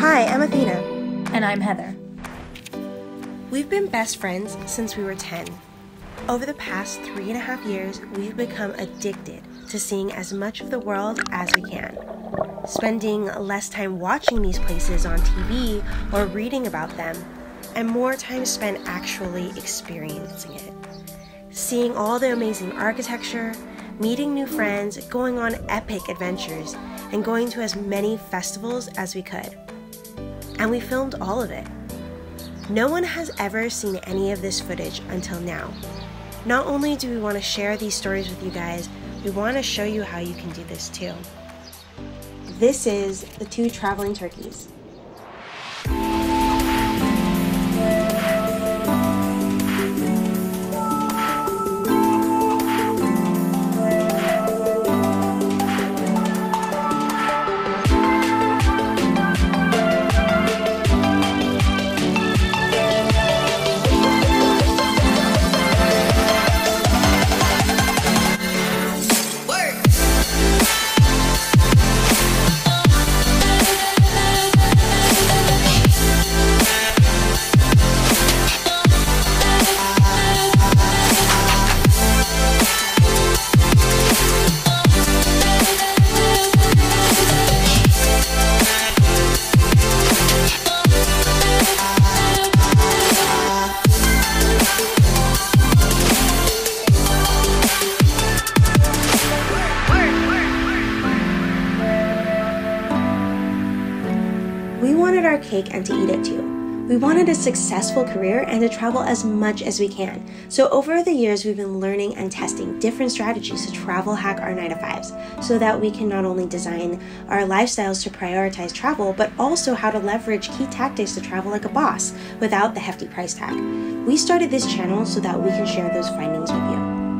Hi, I'm Athena. And I'm Heather. We've been best friends since we were 10. Over the past three and a half years, we've become addicted to seeing as much of the world as we can. Spending less time watching these places on TV or reading about them, and more time spent actually experiencing it. Seeing all the amazing architecture, meeting new friends, going on epic adventures, and going to as many festivals as we could. And we filmed all of it. No one has ever seen any of this footage until now. Not only do we want to share these stories with you guys, we want to show you how you can do this too. This is the two traveling turkeys. We wanted our cake and to eat it too. We wanted a successful career and to travel as much as we can. So, over the years, we've been learning and testing different strategies to travel hack our 9 to 5s so that we can not only design our lifestyles to prioritize travel, but also how to leverage key tactics to travel like a boss without the hefty price tag. We started this channel so that we can share those findings with you.